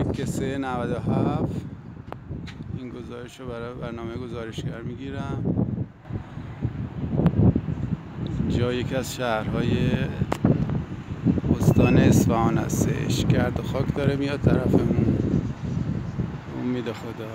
یک سه 97 این گزارش رو برای برنامه گزارشگر می‌گیرم. اینجا یکی از شهرهای استان اصفهان هستش. گرد و خاک داره میاد طرفمون. امید خدا.